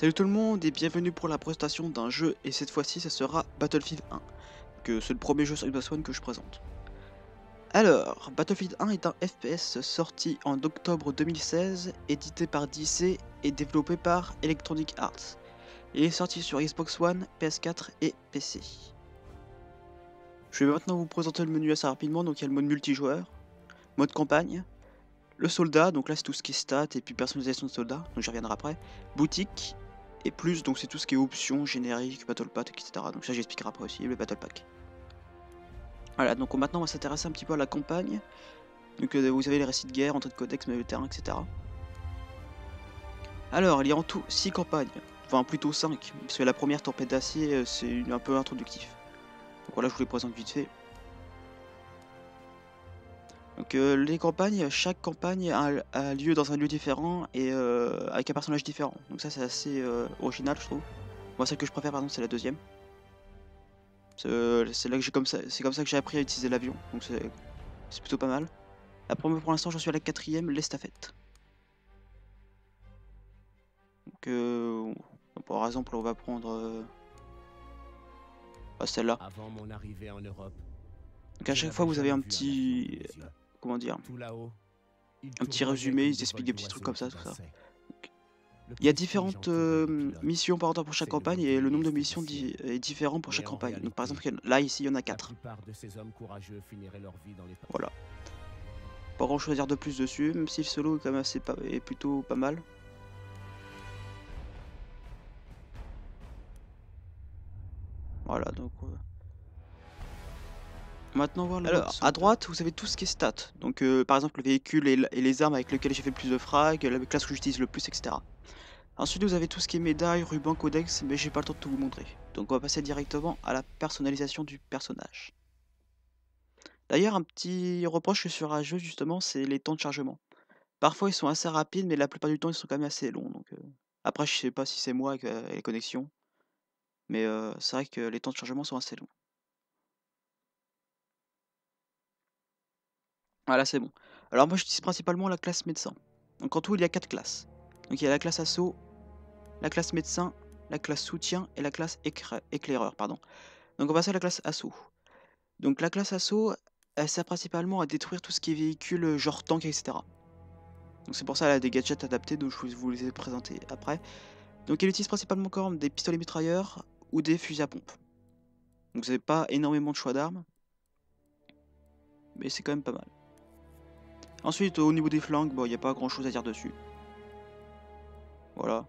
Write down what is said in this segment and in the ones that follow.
Salut tout le monde et bienvenue pour la présentation d'un jeu et cette fois-ci ça sera Battlefield 1 que c'est le premier jeu sur Xbox One que je présente. Alors, Battlefield 1 est un FPS sorti en octobre 2016, édité par DC et développé par Electronic Arts. Il est sorti sur Xbox One, PS4 et PC. Je vais maintenant vous présenter le menu assez rapidement, donc il y a le mode multijoueur, mode campagne, le soldat, donc là c'est tout ce qui est stats et puis personnalisation de soldat, donc j'y reviendrai après, boutique, et plus, donc c'est tout ce qui est options, générique, battle pack, etc. Donc ça j'expliquerai après aussi, le battle pack. Voilà, donc maintenant on va s'intéresser un petit peu à la campagne. Donc euh, vous avez les récits de guerre, entrée de codex, milieu de terrain, etc. Alors, il y a en tout 6 campagnes, enfin plutôt 5, parce que la première tempête d'acier euh, c'est un peu introductif. Donc voilà, je vous les présente vite fait. Donc euh, les campagnes, chaque campagne a, lieu dans un lieu différent et euh, avec un personnage différent. Donc ça c'est assez euh, original je trouve. Moi celle que je préfère par exemple c'est la deuxième. C'est là que j'ai comme ça, c'est comme ça que j'ai appris à utiliser l'avion. Donc c'est plutôt pas mal. La première pour l'instant j'en suis à la quatrième, l'estafette. Donc par exemple on va prendre celle-là. Donc à chaque fois vous avez un petit comment dire, un petit résumé, ils expliquent des petits trucs comme ça, tout ça. Il y a différentes euh, missions par exemple pour chaque campagne et le nombre de missions est différent pour chaque campagne. Donc par exemple là ici il y en a 4. Voilà. Pas grand chose à dire de plus dessus, même si le solo est quand même assez est plutôt pas mal. Voilà donc euh, Maintenant voir Alors, à droite, vous avez tout ce qui est stats. Donc, euh, par exemple, le véhicule et, les armes avec lesquelles j'ai fait le plus de frags, la classe que j'utilise le plus, etc. Ensuite, vous avez tout ce qui est médailles, ruban, codex, mais j'ai pas le temps de tout vous montrer. Donc, on va passer directement à la personnalisation du personnage. D'ailleurs, un petit reproche sur un jeu, justement, c'est les temps de chargement. Parfois, ils sont assez rapides, mais la plupart du temps, ils sont quand même assez longs. Donc, euh, Après, je sais pas si c'est moi avec euh, les connexions, mais c'est vrai que les temps de chargement sont assez longs. Voilà, c'est bon. Alors moi j'utilise principalement la classe médecin. Donc en tout il y a 4 classes. Donc il y a la classe assaut, la classe médecin, la classe soutien et la classe éclaireur. Pardon. Donc on va passer à la classe assaut. Donc la classe assaut, elle sert principalement à détruire tout ce qui est véhicule euh, genre tank, etc. Donc c'est pour ça qu'elle a des gadgets adaptés dont je vous les ai présentés après. Donc elle utilise principalement comme des pistolets mitrailleurs ou des fusils à pompe. Donc vous n'avez pas énormément de choix d'armes. Mais c'est quand même pas mal. Ensuite, au niveau des flanques, il n'y a pas grand chose à dire dessus. Voilà.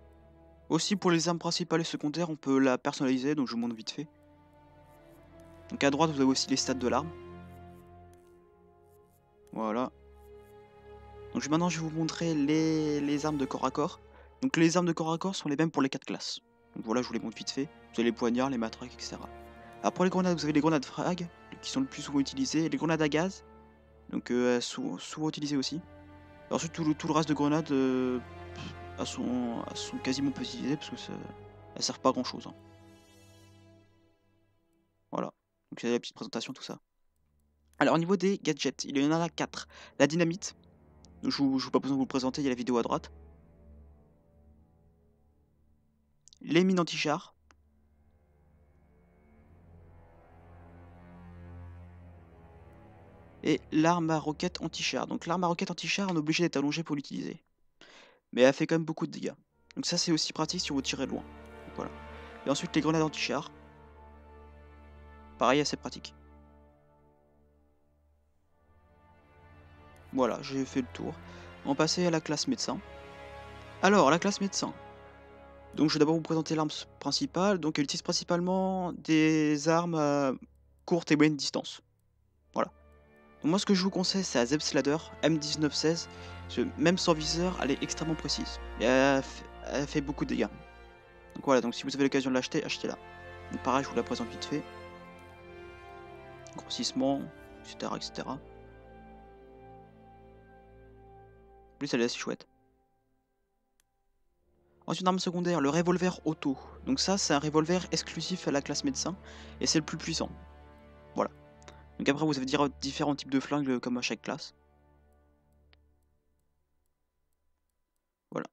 Aussi, pour les armes principales et secondaires, on peut la personnaliser, donc je vous montre vite fait. Donc à droite, vous avez aussi les stats de l'arme. Voilà. Donc maintenant, je vais vous montrer les, armes de corps à corps. Donc les armes de corps à corps sont les mêmes pour les 4 classes. Donc voilà, je vous les montre vite fait. Vous avez les poignards, les matraques, etc. Pour les grenades, vous avez les grenades frag, qui sont le plus souvent utilisées, les grenades à gaz, donc euh, elles sont souvent utilisées aussi. ensuite tout le, reste de grenades euh, sont, quasiment peu utilisées parce que ça, elles servent pas à grand chose. Hein. Voilà. Donc c'est la petite présentation tout ça. Alors au niveau des gadgets, il y en a 4. La dynamite. Je vous, pas besoin de vous le présenter, il y a la vidéo à droite. Les mines anti-chars. Et l'arme à roquette anti-char. Donc l'arme à roquette anti-char, on est obligé d'être allongé pour l'utiliser. Mais elle fait quand même beaucoup de dégâts. Donc ça c'est aussi pratique si vous tirez loin. voilà. Et ensuite les grenades anti-char. Pareil, assez pratique. Voilà, j'ai fait le tour. On va passer à la classe médecin. Alors, la classe médecin. Donc je vais d'abord vous présenter l'arme principale. Donc elle utilise principalement des armes à courte et moyenne distance moi ce que je vous conseille c'est la Zepslader M1916, même sans viseur elle est extrêmement précise, et elle, fait beaucoup de dégâts. Donc voilà, donc si vous avez l'occasion de l'acheter, achetez-la. Pareil je vous la présente vite fait. Grossissement, etc. etc. Plus elle est assez chouette. Ensuite, une arme secondaire, le revolver auto. Donc ça, c'est un revolver exclusif à la classe médecin, et c'est le plus puissant. Donc après, vous avez différents types de flingues comme à chaque classe. Voilà.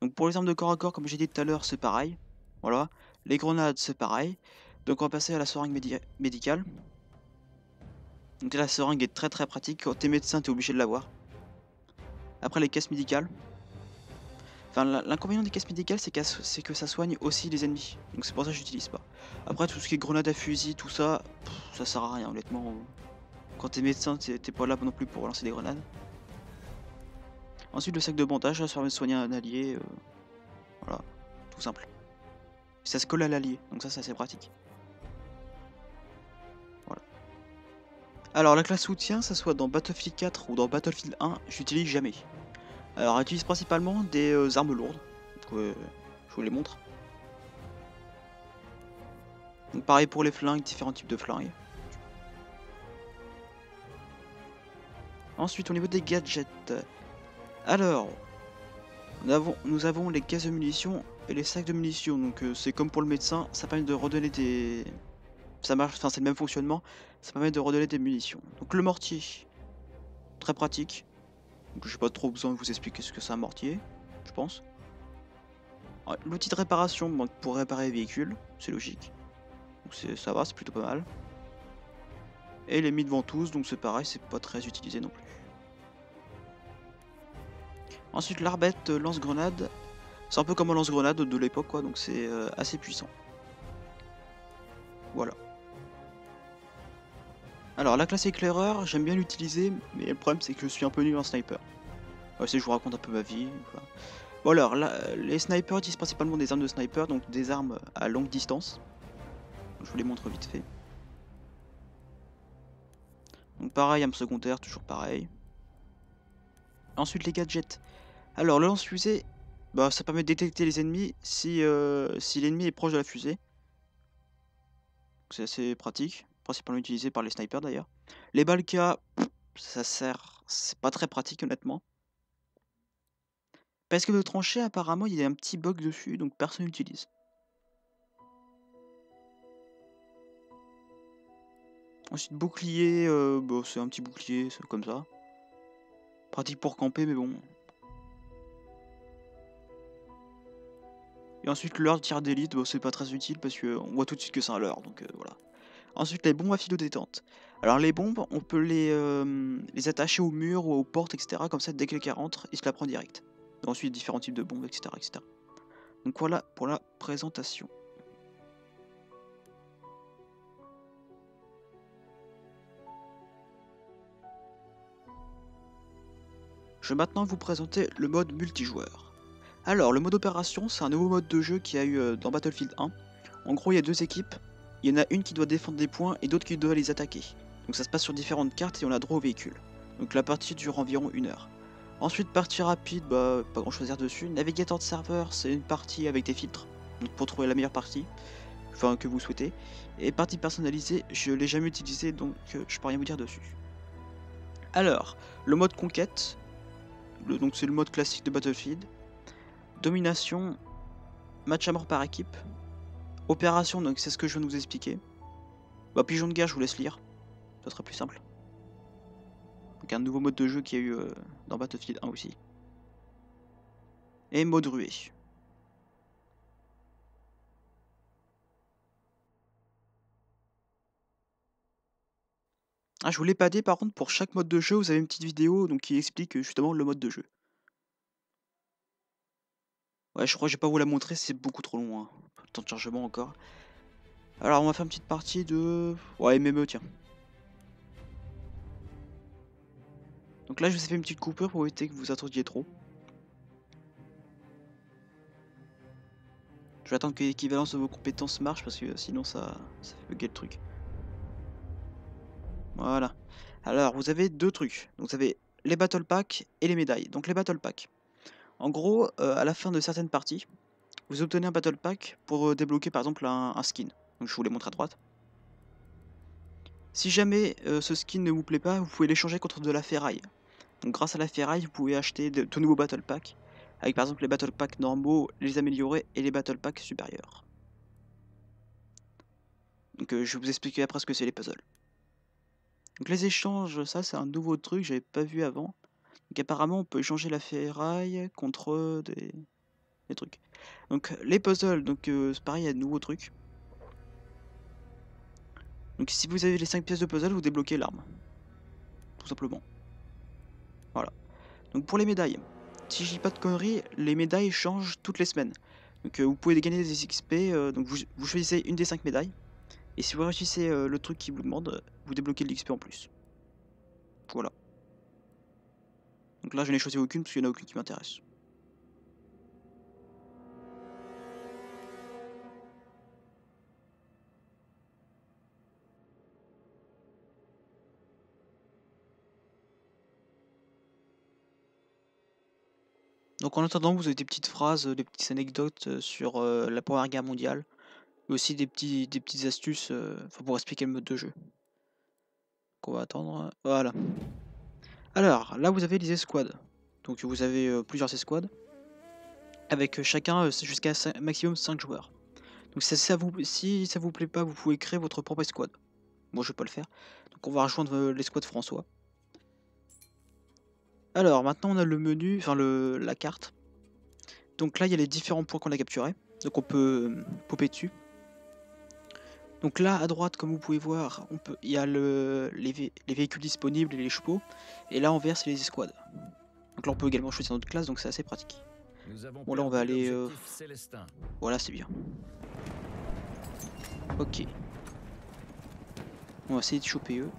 Donc pour les armes de corps à corps, comme j'ai dit tout à l'heure, c'est pareil. Voilà. Les grenades, c'est pareil. Donc on va passer à la seringue médicale. Donc la seringue est très très pratique. Quand t'es médecin, t'es obligé de l'avoir. Après les caisses médicales. L'inconvénient des caisses médicales, c'est que ça soigne aussi les ennemis. Donc c'est pour ça que j'utilise pas. Après, tout ce qui est grenade à fusil, tout ça, ça sert à rien, honnêtement. Quand t'es médecin, t'es pas là non plus pour lancer des grenades. Ensuite, le sac de bandage, ça permet de soigner un allié. Euh, voilà, tout simple. Ça se colle à l'allié, donc ça, c'est assez pratique. Voilà. Alors, la classe soutien, ça soit dans Battlefield 4 ou dans Battlefield 1, j'utilise jamais. Alors, j'utilise principalement des euh, armes lourdes. je vous les montre. Pareil pour les flingues, différents types de flingues. Ensuite, au niveau des gadgets. Alors, nous avons, les caisses de munitions et les sacs de munitions. Donc, euh, c'est comme pour le médecin, ça permet de redonner des. Ça marche, enfin, c'est le même fonctionnement. Ça permet de redonner des munitions. Donc, le mortier, très pratique. Donc j'ai pas trop besoin de vous expliquer ce que c'est un mortier, je pense. L'outil de réparation pour réparer les véhicules, c'est logique. Donc ça va, c'est plutôt pas mal. Et les de ventouses, donc c'est pareil, c'est pas très utilisé non plus. Ensuite l'arbette lance-grenade. C'est un peu comme un lance-grenade de l'époque quoi, donc c'est euh, assez puissant. Voilà. Alors la classe éclaireur, j'aime bien l'utiliser, mais le problème c'est que je suis un peu nul en sniper. Ouais, si je vous raconte un peu ma vie. Bon alors, les snipers utilisent principalement des armes de sniper, donc des armes à longue distance. Je vous les montre vite fait. Donc pareil, arme secondaire, toujours pareil. Ensuite les gadgets. Alors le lance-fusée, bah, ça permet de détecter les ennemis si, euh, si l'ennemi est proche de la fusée. C'est assez pratique principalement utilisé par les snipers d'ailleurs. Les Balka, ça sert, c'est pas très pratique honnêtement. Parce que le tranché, apparemment, il y a un petit bug dessus, donc personne n'utilise. Ensuite, bouclier, euh, bon, c'est un petit bouclier, c'est comme ça. Pratique pour camper, mais bon. Et ensuite, l'heure tir d'élite, bon, c'est pas très utile parce qu'on voit tout de suite que c'est un leurre, donc euh, voilà. Ensuite, les bombes à filo détente. Alors, les bombes, on peut les, euh, les attacher au mur ou aux portes, etc. Comme ça, dès que quelqu'un rentre, il se la prend direct. ensuite, différents types de bombes, etc., etc. Donc voilà pour la présentation. Je vais maintenant vous présenter le mode multijoueur. Alors, le mode opération, c'est un nouveau mode de jeu qui a eu euh, dans Battlefield 1. En gros, il y a deux équipes il y en a une qui doit défendre des points et d'autres qui doivent les attaquer. Donc ça se passe sur différentes cartes et on a droit au véhicule. Donc la partie dure environ une heure. Ensuite, partie rapide, bah, pas grand chose à dire dessus. Navigateur de serveur, c'est une partie avec des filtres. Donc pour trouver la meilleure partie, enfin que vous souhaitez. Et partie personnalisée, je l'ai jamais utilisé donc euh, je peux rien vous dire dessus. Alors, le mode conquête, donc c'est le mode classique de Battlefield. Domination, match à mort par équipe, Opération, donc c'est ce que je viens de vous expliquer. Bah, pigeon de guerre, je vous laisse lire. Ça sera plus simple. Donc un nouveau mode de jeu qui a eu euh, dans Battlefield 1 aussi. Et mode ruée. Ah, je vous l'ai pas dit, par contre, pour chaque mode de jeu, vous avez une petite vidéo donc, qui explique justement le mode de jeu. Ouais, je crois que je vais pas vous la montrer, c'est beaucoup trop long. Hein. Temps de chargement encore. Alors, on va faire une petite partie de... Ouais, MME, tiens. Donc là, je vous ai fait une petite coupure pour éviter que vous attendiez trop. Je vais attendre que l'équivalence de vos compétences marche parce que sinon ça, ça fait bugger le truc. Voilà. Alors, vous avez deux trucs. Donc, vous avez les Battle Packs et les médailles. Donc, les Battle Packs. En gros, euh, à la fin de certaines parties, vous obtenez un Battle Pack pour euh, débloquer par exemple un, skin. Je vous les montre à droite. Si jamais euh, ce skin ne vous plaît pas, vous pouvez l'échanger contre de la ferraille. Grâce à la ferraille, vous pouvez acheter de, nouveaux Battle Packs. Avec par exemple les Battle Packs normaux, les améliorés et les Battle Packs supérieurs. Donc je vais vous expliquer après ce que c'est les puzzles. Donc les échanges, ça c'est un nouveau truc que j'avais pas vu avant. Apparemment, on peut échanger la ferraille contre des... trucs. Donc les puzzles, donc euh, c'est pareil, il y a de nouveaux trucs. Donc si vous avez les 5 pièces de puzzle, vous débloquez l'arme. Tout simplement. Voilà. Donc pour les médailles, si je dis pas de conneries, les médailles changent toutes les semaines. Donc euh, vous pouvez gagner des XP, euh, donc vous, vous, choisissez une des 5 médailles. Et si vous réussissez le truc qui vous demande, vous débloquez de l'XP en plus. Voilà. Donc là je n'ai choisi aucune parce qu'il n'y en a aucune qui m'intéresse. Donc en attendant, vous avez des petites phrases, des petites anecdotes sur la Première Guerre mondiale, mais aussi des, des petites astuces pour expliquer le mode de jeu. Qu'on va attendre. Voilà. Alors, là vous avez les escouades. Donc vous avez plusieurs escouades, avec chacun jusqu'à maximum 5 joueurs. Donc si ça vous plaît pas, vous pouvez créer votre propre escouade. Moi je vais pas le faire. Donc on va rejoindre l'escouade François. Alors, maintenant on a le menu, enfin la carte. Donc là, il y a les différents points qu'on a capturés. Donc on peut euh, popper dessus. Donc là, à droite, comme vous pouvez voir, on peut, il y a le, les, véhicules disponibles et les chevaux. Et là, en vert, c'est les escouades. Donc là, on peut également choisir notre classe, donc c'est assez pratique. Bon, là, on va aller... Euh, voilà, c'est bien. Ok. On va essayer de choper eux.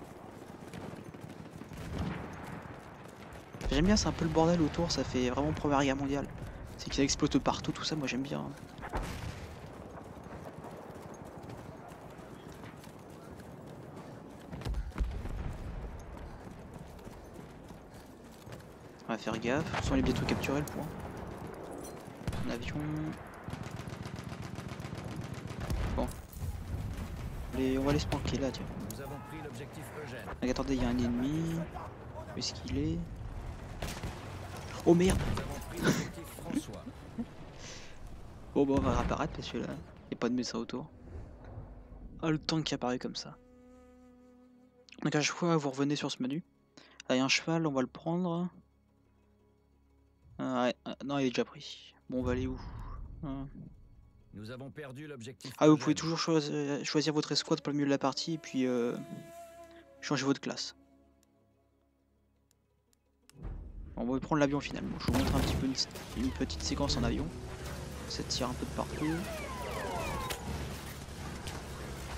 J'aime bien, c'est un peu le bordel autour, ça fait vraiment première guerre mondiale. C'est que ça explose partout, tout ça, moi j'aime bien. On va faire gaffe, on est bientôt capturé le point. Un avion. Bon. on va les spanker là, tiens. Nous avons pris l'objectif Attendez, il y a un ennemi. Où est-ce qu'il est? Oh merde Bon bah on va réapparaître parce que là, il n'y a pas de médecin autour. Ah le tank qui apparaît comme ça. Donc à chaque fois vous revenez sur ce menu. Là il y a un cheval, on va le prendre. Ah, ouais, ah, non il est déjà pris. Bon on va aller où? Ah. Nous avons perdu l'objectif. Ah vous pouvez toujours choisir, votre escouade pour le milieu de la partie et puis euh, changer votre classe. On va prendre l'avion finalement. Je vous montre un petit peu une, petite séquence en avion. Ça tire un peu de partout.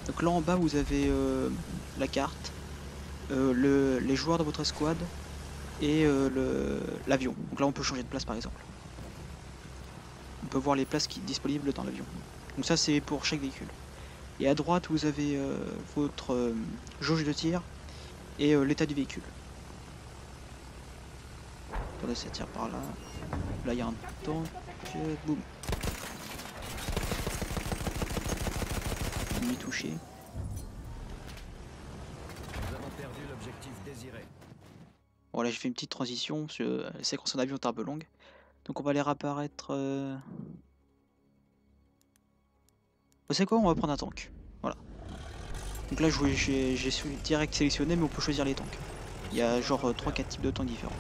Donc là en bas vous avez euh, la carte, euh, les joueurs de votre escouade et euh, l'avion. Donc là on peut changer de place par exemple. On peut voir les places qui sont disponibles dans l'avion. Donc ça c'est pour chaque véhicule. Et à droite vous avez votre jauge de tir et l'état du véhicule. Attendez, ça tire par là. Là, il y a un tank. Boum. Ennemi touché. Nous avons perdu l'objectif désiré. Bon, là, j'ai fait une petite transition. Parce que la séquence en avion est un longue. Donc, on va les réapparaître. Euh... Vous savez quoi On va prendre un tank. Voilà. Donc là, j'ai direct sélectionné, mais on peut choisir les tanks. Il y a genre 3-4 types de tanks différents.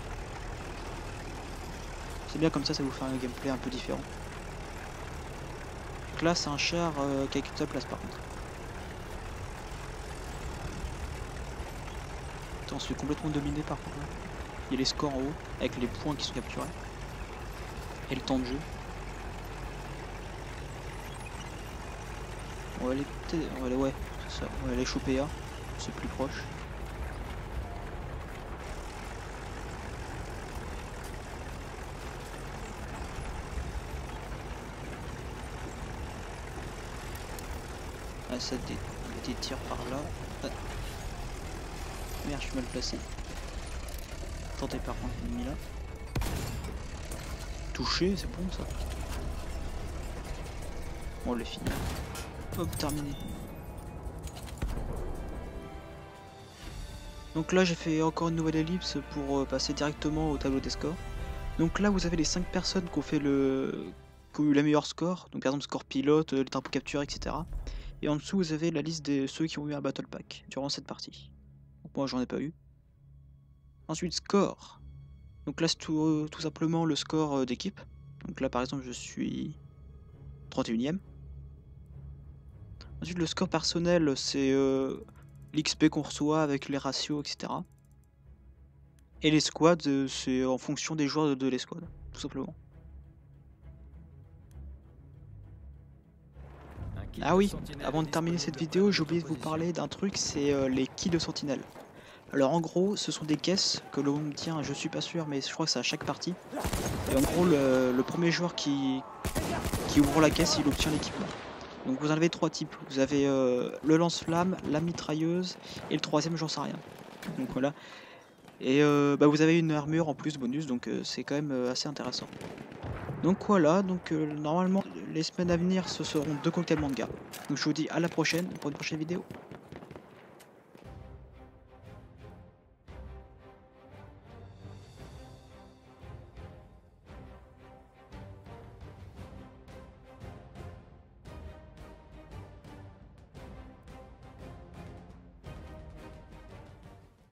C'est bien comme ça, ça vous fait un gameplay un peu différent. Donc là, c'est un char euh, qui place par contre. On se fait complètement dominer par contre. Il y a les scores en haut, avec les points qui sont capturés. Et le temps de jeu. On va aller aller, ouais, ça, on va aller choper A, c'est plus proche. ça des, des tirs par là. Ah. Je suis mal placé. Tentez par contre l'ennemi là. Touché, c'est bon ça. On l'a fini. Hop, terminé. Donc là j'ai fait encore une nouvelle ellipse pour euh, passer directement au tableau des scores. Donc là vous avez les 5 personnes qui ont fait le qui ont eu la meilleure score, donc par exemple score pilote, les tempos capturés, etc. Et en dessous, vous avez la liste de ceux qui ont eu un Battle Pack durant cette partie. Moi, j'en ai pas eu. Ensuite, score. Donc là, c'est tout, simplement le score euh, d'équipe. Donc là par exemple je suis 31ème. Ensuite le score personnel c'est euh, l'XP qu'on reçoit avec les ratios etc. Et les squads euh, c'est en fonction des joueurs de, de l'escouade, tout simplement. Ah oui, avant de terminer cette vidéo, j'ai oublié de vous parler d'un truc, c'est euh, les quilles de sentinelle. Alors en gros, ce sont des caisses que l'on tient, je suis pas sûr, mais je crois que c'est à chaque partie. Et en gros, le, premier joueur qui, ouvre la caisse, il obtient l'équipement. Donc vous en avez trois types. Vous avez euh, le lance-flamme, la mitrailleuse, et le troisième, j'en sais rien. Donc voilà. Et euh, bah, vous avez une armure en plus bonus, donc c'est quand même assez intéressant. Donc voilà, donc euh, normalement les semaines à venir ce seront deux cocktails manga. Donc je vous dis à la prochaine pour une prochaine vidéo.